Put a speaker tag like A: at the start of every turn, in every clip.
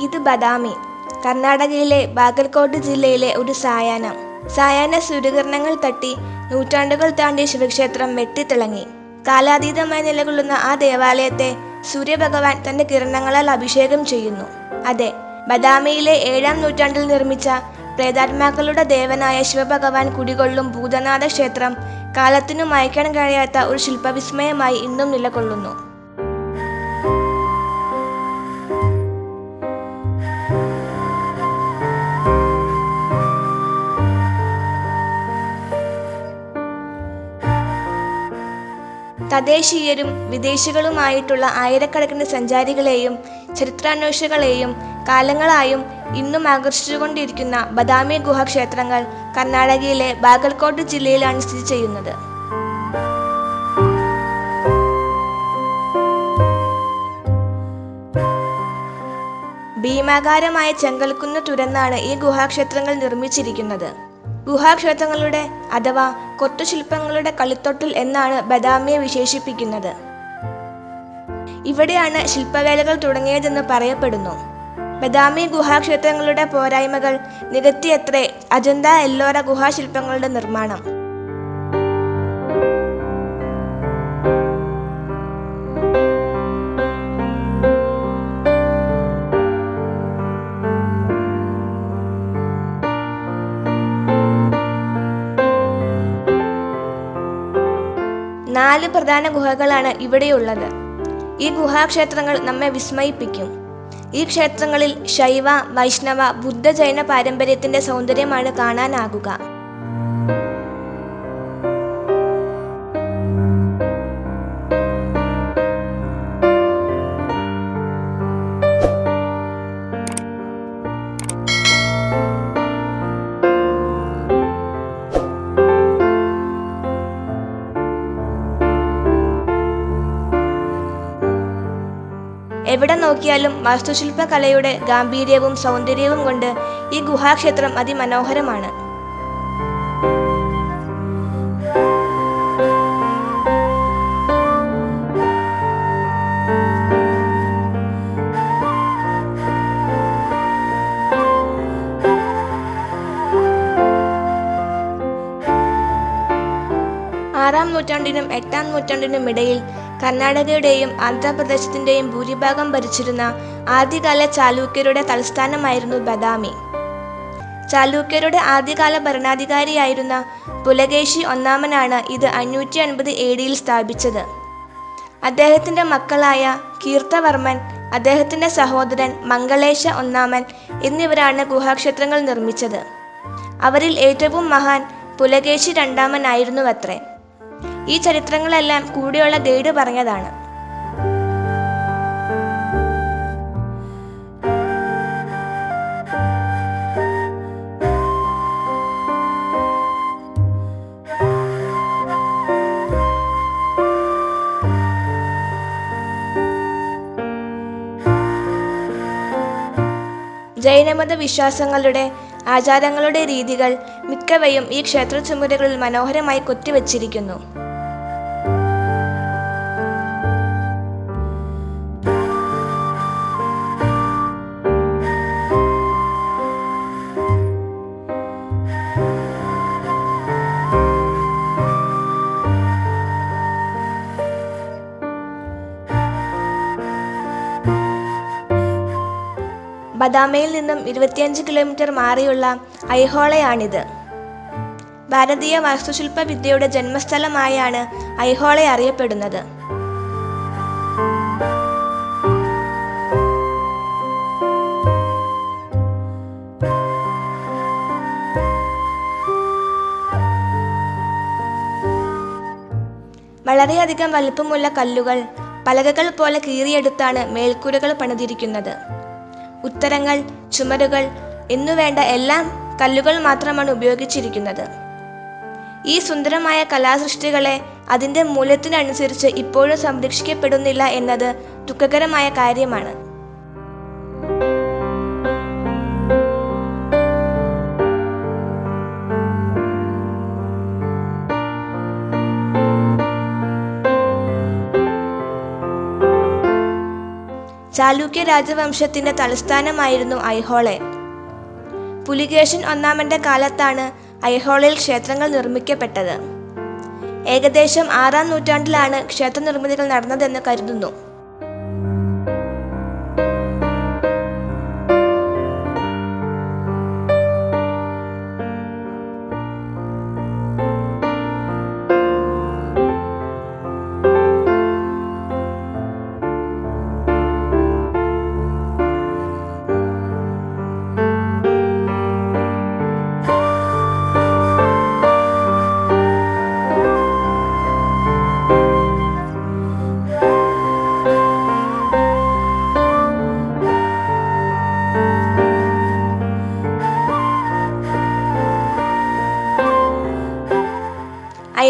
A: ഇത് ബദാമി കർണാടകയിലെ ബാഗൽകോട്ട് ജില്ലയിലെ ഒരു സായാഹ്നം. സായാഹ്ന സൂര്യകിരണങ്ങൾ തട്ടി നൂറ്റാണ്ടുകൾ താണ്ടിയ ശിവക്ഷേത്രം വെട്ടിത്തിളങ്ങി. കാലാതീതമായി നിലകൊള്ളുന്ന ആ ദേവാലയത്തെ സൂര്യഭഗവാൻ തന്റെ കിരണങ്ങളാൽ അഭിഷേകം ചെയ്യുന്നു. അതെ ബദാമിയിലെ ഏഴാം നൂറ്റാണ്ടിൽ നിർമ്മിച്ച പ്രേതാത്മാക്കളുടെ ദേവനായ ശിവഭഗവാൻ കുടികൊള്ളും ഭൂതനാഥ ക്ഷേത്രം കാലത്തിനു മയക്കാൻ കഴിയാത്ത ഒരു ശില്പവിസ്മയമായി ഇന്നും നിലകൊള്ളുന്നു. തദ്ദേശീയരും വിദേശികളുമായിട്ടുള്ള ആയിരക്കണക്കിന് സഞ്ചാരികളെയും ചരിത്രാന്വേഷികളെയും കാലങ്ങളായും ഇന്നും ആകർഷിച്ചുകൊണ്ടിരിക്കുന്ന ബദാമി ഗുഹാക്ഷേത്രങ്ങൾ കർണാടകയിലെ ബാഗൽകോട്ട് ജില്ലയിലാണ് സ്ഥിതി ചെയ്യുന്നത്. ഭീമാകാരമായ ചെങ്കൽക്കുന്ന് തുരന്നാണ് ഈ ഗുഹാക്ഷേത്രങ്ങൾ നിർമ്മിച്ചിരിക്കുന്നത്. ഗുഹാക്ഷേത്രങ്ങളുടെ അഥവാ കൊത്തുശില്പങ്ങളുടെ കളിത്തൊട്ടിൽ എന്നാണ് ബദാമിയെ വിശേഷിപ്പിക്കുന്നത്. ഇവിടെയാണ് ശില്പവേലകൾ തുടങ്ങിയതെന്ന് പറയപ്പെടുന്നു. ബദാമി ഗുഹാക്ഷേത്രങ്ങളുടെ പോരായ്മകൾ നികത്തിയത്രേ അജന്ത എല്ലോറ ഗുഹാശില്പങ്ങളുടെ നിർമ്മാണം. നാല് പ്രധാന ഗുഹകളാണ് ഇവിടെയുള്ളത്. ഈ ഗുഹാക്ഷേത്രങ്ങൾ നമ്മെ വിസ്മയിപ്പിക്കും. ഈ ക്ഷേത്രങ്ങളിൽ ശൈവ വൈഷ്ണവ ബുദ്ധ ജൈന പാരമ്പര്യത്തിന്റെ സൗന്ദര്യമാണ് കാണാനാകുക. എവിടെ നോക്കിയാലും വാസ്തുശില്പകലയുടെ ഗാംഭീര്യവും സൗന്ദര്യവും കൊണ്ട് ഈ ഗുഹാക്ഷേത്രം അതിമനോഹരമാണ്. ആറാം നൂറ്റാണ്ടിനും എട്ടാം നൂറ്റാണ്ടിനും ഇടയിൽ കർണാടകയുടെയും ആന്ധ്രാപ്രദേശത്തിന്റെയും ഭൂരിഭാഗം ഭരിച്ചിരുന്ന ആദ്യകാല ചാലൂക്യരുടെ തലസ്ഥാനമായിരുന്നു ബദാമി. ചാലൂക്യരുടെ ആദ്യകാല ഭരണാധികാരിയായിരുന്ന പുലകേശി ഒന്നാമനാണ് ഇത് അഞ്ഞൂറ്റി അൻപത് എ സ്ഥാപിച്ചത്. അദ്ദേഹത്തിന്റെ മക്കളായ കീർത്തവർമ്മൻ അദ്ദേഹത്തിന്റെ സഹോദരൻ മംഗളേശ ഒന്നാമൻ എന്നിവരാണ് ഗുഹാക്ഷേത്രങ്ങൾ നിർമ്മിച്ചത്. അവരിൽ ഏറ്റവും മഹാൻ പുലകേശി രണ്ടാമനായിരുന്നുവത്രേ. ഈ ചരിത്രങ്ങളെല്ലാം കൂടെയുള്ള ഗൈഡ് പറഞ്ഞതാണ്. ജൈനമത വിശ്വാസങ്ങളുടെ ആചാരങ്ങളുടെ രീതികൾ മിക്കവയും ഈ ക്ഷേത്ര ചുമരുകളിൽ മനോഹരമായി കൊത്തിവച്ചിരിക്കുന്നു. ബദാമയിൽ നിന്നും ഇരുപത്തിയഞ്ച് കിലോമീറ്റർ മാറിയുള്ള ഐഹോളയാണിത് ഭാരതീയ വാസ്തുശില്പ വിദ്യയുടെ ജന്മസ്ഥലമായാണ് ഐഹോള അറിയപ്പെടുന്നത്. വളരെയധികം വലുപ്പമുള്ള കല്ലുകൾ പലകകൾ പോലെ കീറിയെടുത്താണ് മേൽക്കൂരകൾ പണിതിരിക്കുന്നത്. ഉത്തരങ്ങൾ ചുമരുകൾ എന്നുവേണ്ട എല്ലാം കല്ലുകൾ മാത്രമാണ് ഉപയോഗിച്ചിരിക്കുന്നത്. ഈ സുന്ദരമായ കലാസൃഷ്ടികളെ അതിന്റെ മൂല്യത്തിനനുസരിച്ച് ഇപ്പോഴും സംരക്ഷിക്കപ്പെടുന്നില്ല എന്നത് ദുഃഖകരമായ കാര്യമാണ്. ചാലൂക്യ രാജവംശത്തിന്റെ തലസ്ഥാനമായിരുന്നു ഐഹോളെ പുലികേശൻ ഒന്നാമന്റെ കാലത്താണ് ഐഹോളയിൽ ക്ഷേത്രങ്ങൾ നിർമ്മിക്കപ്പെട്ടത്. ഏകദേശം ആറാം നൂറ്റാണ്ടിലാണ് ക്ഷേത്ര നിർമ്മിതികൾ നടന്നതെന്ന് കരുതുന്നു.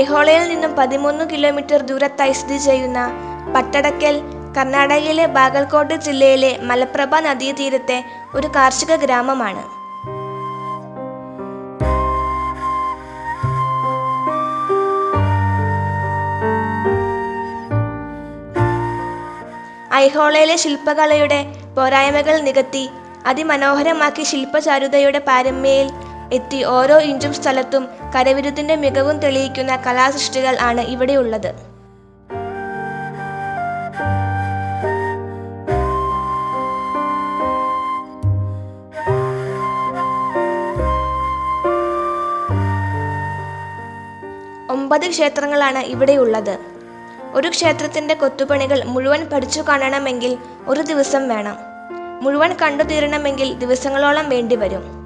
A: ഐഹോളയിൽ നിന്നും പതിമൂന്ന് കിലോമീറ്റർ ദൂരത്തായി സ്ഥിതി ചെയ്യുന്ന പട്ടടക്കൽ കർണാടകയിലെ ബാഗൽകോട്ട് ജില്ലയിലെ മലപ്രഭ നദീതീരത്തെ ഒരു കാർഷിക ഗ്രാമമാണ്. ഐഹോളയിലെ ശില്പകലയുടെ പോരായ്മകൾ നികത്തി അതിമനോഹരമാക്കി ശില്പചാരുതയുടെ പാരമ്യയിൽ എത്തി ഓരോ ഇഞ്ചും സ്ഥലത്തും കരവിരുതിന്റെ മികവും തെളിയിക്കുന്ന കലാസൃഷ്ടികൾ ആണ് ഇവിടെയുള്ളത്. ഒമ്പത് ക്ഷേത്രങ്ങളാണ് ഇവിടെയുള്ളത്. ഒരു ക്ഷേത്രത്തിന്റെ കൊത്തുപണികൾ മുഴുവൻ പഠിച്ചു കാണണമെങ്കിൽ ഒരു ദിവസം വേണം. മുഴുവൻ കണ്ടു തീരണമെങ്കിൽ ദിവസങ്ങളോളം വേണ്ടിവരും.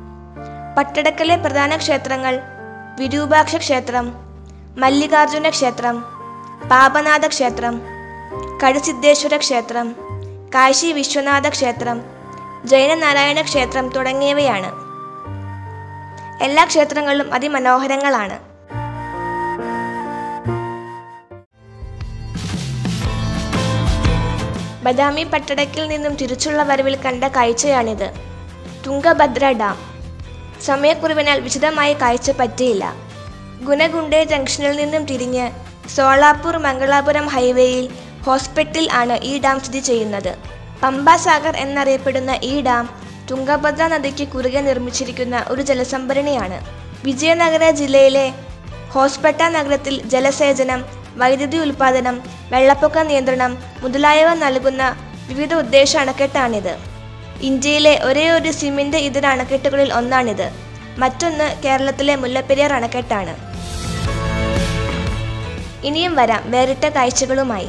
A: പട്ടടക്കലെ പ്രധാന ക്ഷേത്രങ്ങൾ വിരൂപാക്ഷ ക്ഷേത്രം മല്ലികാർജുന ക്ഷേത്രം പാപനാഥ ക്ഷേത്രം കടുസിദ്ധേശ്വര ക്ഷേത്രം കാശി വിശ്വനാഥ ക്ഷേത്രം ജൈനനാരായണ ക്ഷേത്രം തുടങ്ങിയവയാണ്. എല്ലാ ക്ഷേത്രങ്ങളും അതിമനോഹരങ്ങളാണ്. ബദാമി പട്ടടക്കിൽ നിന്നും തിരിച്ചുള്ള വരവിൽ കണ്ട കാഴ്ചയാണിത്. തുംഗഭദ്ര ഡാം. സമയക്കുറവിനാൽ വിശദമായി കാഴ്ച പറ്റിയില്ല. ഗുണഗുണ്ടെ ജംഗ്ഷനിൽ നിന്നും തിരിഞ്ഞ് സോളാപൂർ മംഗളാപുരം ഹൈവേയിൽ ഹോസ്പിറ്റൽ ആണ് ഈ ഡാം സ്ഥിതി ചെയ്യുന്നത്. പമ്പാസാഗർ എന്നറിയപ്പെടുന്ന ഈ ഡാം തുംഗഭദ്ര നദിക്ക് കുറുകെ നിർമ്മിച്ചിരിക്കുന്ന ഒരു ജലസംഭരണിയാണ്. വിജയനഗര ജില്ലയിലെ ഹോസ്പെട്ട നഗരത്തിൽ ജലസേചനം വൈദ്യുതി ഉൽപാദനം വെള്ളപ്പൊക്ക നിയന്ത്രണം മുതലായവ നൽകുന്ന വിവിധ ഉദ്ദേശ അണക്കെട്ടാണിത്. ഇന്ത്യയിലെ ഒരേ ഒരു സിമന്റ് ഇതര അണക്കെട്ടുകളിൽ ഒന്നാണിത്. മറ്റൊന്ന് കേരളത്തിലെ മുല്ലപ്പെരിയാർ അണക്കെട്ടാണ്. ഇനിയും വരാം വേറിട്ട കാഴ്ചകളുമായി.